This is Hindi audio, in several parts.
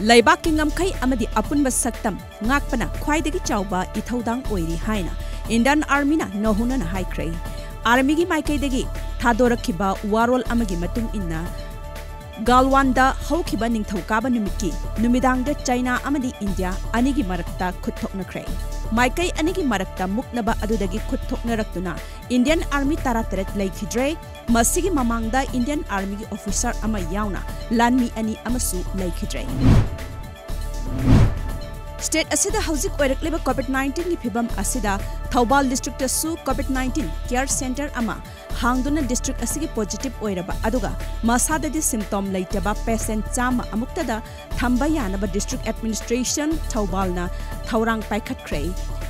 ꯂꯩꯕꯥꯛꯀꯤ ꯉꯝꯈꯩ ꯑꯃꯗꯤ ꯑꯄꯨꯟꯕ ꯁꯛꯇꯝ ꯉꯥꯛꯄꯅ ꯈ꯭ꯋꯥꯏꯗꯒꯤ ꯆꯥꯎꯕ ꯏꯊꯧꯗꯥꯡ ꯑꯣꯏꯔꯤ ꯍꯥꯏꯅ ꯏꯟꯗꯤꯌꯟ ꯑꯥꯔꯃꯤꯅ ꯅꯧꯍꯧꯅꯅ ꯍꯥꯏꯈ꯭ꯔꯦ ꯑꯥꯔꯃꯤꯒꯤ ꯃꯥꯏꯀꯩꯗꯒꯤ ꯊꯥꯗꯣꯔꯛꯈꯤꯕ ꯋꯥꯔꯣꯜ ꯑꯃꯒꯤ ꯃꯇꯨꯡ ꯏꯟꯅ ꯒꯥꯜꯋꯥꯟꯗ ꯍꯧꯈꯤꯕ ꯅꯤꯡꯊꯧꯀꯥꯕ ꯅꯨꯃꯤꯠꯀꯤ ꯅꯨꯃꯤꯗꯥꯡꯗ ꯆꯩꯅꯥ ꯑꯃꯗꯤ ꯏꯟꯗꯤꯌꯥ ꯑꯅꯤꯒꯤ ꯃꯔꯛꯇ ꯈꯨꯠ ꯊꯣꯛꯅꯈ꯭ꯔꯦ माइकै अने मरक्ता मुक्नबा अदुदगी खुथोकनरक्तुना इंडियन आर्मी तारा तरह लेखिद्रे ममद ममांगदा इंडियन आर्मी ऑफिसर अमा यावना लानमी अनि अमसु लेखिद्रे स्टेट कोविड 19 की असिदा थौबाल डिस्ट्रिक्ट सु कोविड 19 केयर सेंटर हांगदुना डिस्ट्रिक्ट पॉजिटिव मसाददि सिम्टोम लेटबा पेशेंट चामा थंबा यानबा डिस्ट्रिक्ट एडमिनिस्ट्रेशन थौबालना थौरांग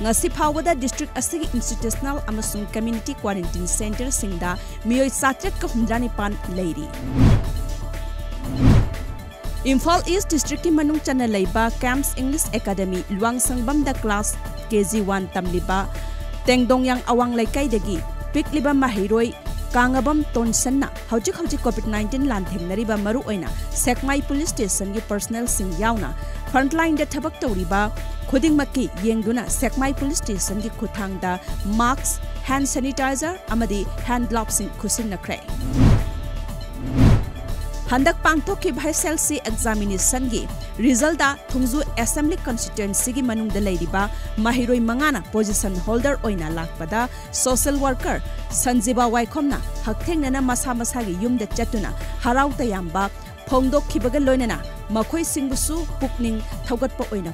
ngasi phawada district asigi institutional amasung community quarantine center singda miyoi Imphal east district की मनुंग चना लेबा camps English academy Luong संगबम the class KG one तमलिबा तेंगदोंग यांग अवांग लेकाइदगी पिकलिबा माहिरोय कांगबम तोनसन्ना हौजिक हौजिक कोविड 19 लांथेंगनरिबा मरु सेकमाई पुलिस स्टेशन की पर्सनल फ्रंटलाइन थबक तौरिबा खुदिंगमकी येंगदुना सेकमाई पुलिस स्टेशन की खुथांगदा मास्क हैंड सैनिटाइजर अमदी हैंड ग्लव्स खुसिनखरे हंदक पांथोखिब एसएलसी एग्जामिनेशन की रिज़ल्ट थुंगजु असेंबली कंस्टिट्युएंसी की लेरिबा महिरोई मंगाना पोजीशन होल्डर ओइना लाकपदा सोशल वर्कर संजीबा वाइखोमना हकथेंगना मसा मसा की युम चतुना हराउ तयाम्बा फोंदोखिबग लोइनना मखोई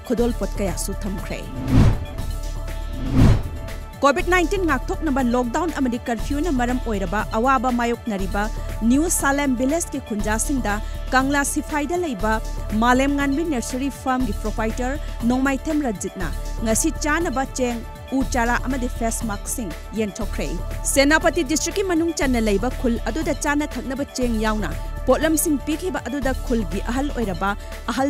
खुदोल पोत कयासु थमख्रे। कोविड 19 नाक्थोकनबा लॉकडाउन अमदी कर्फ्यू न मरम ओइरबा अवाबा मायोकनरिबा न्यू विलेज के कांगला सिफाइदा लेबा गानबी नर्सरी फार्म की senapati district ki manung channa leiba khul aduda chana thaknaba cheng yauna Polem Singh पीखिबा अदुदा खुलगी अहल अहल